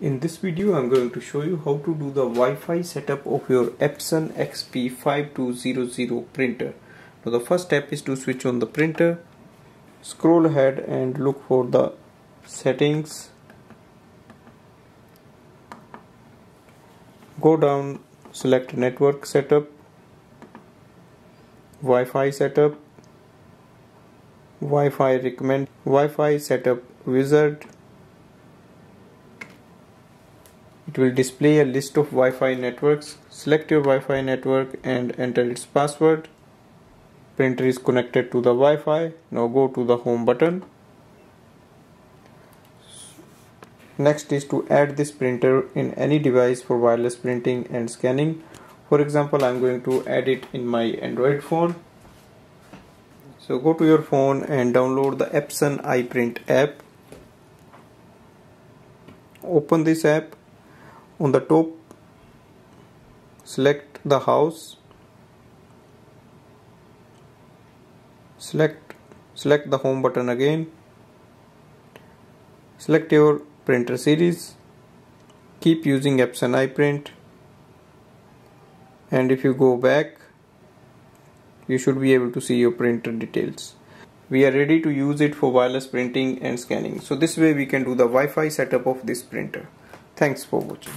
In this video I'm going to show you how to do the Wi-Fi setup of your Epson XP5200 printer. So the first step is to switch on the printer, scroll ahead and look for the settings, go down select network setup, Wi-Fi setup, Wi-Fi recommend, Wi-Fi setup wizard It will display a list of Wi-Fi networks. Select your Wi-Fi network and enter its password. Printer is connected to the Wi-Fi. Now go to the home button. Next is to add this printer in any device for wireless printing and scanning. For example, I'm going to add it in my Android phone. So go to your phone and download the Epson iPrint app. Open this app on the top select the house select select the home button again select your printer series keep using Epson iPrint and if you go back you should be able to see your printer details. We are ready to use it for wireless printing and scanning. So this way we can do the Wi-Fi setup of this printer. Thanks for watching.